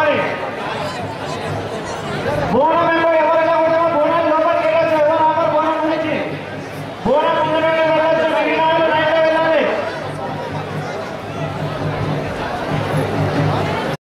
Everybody.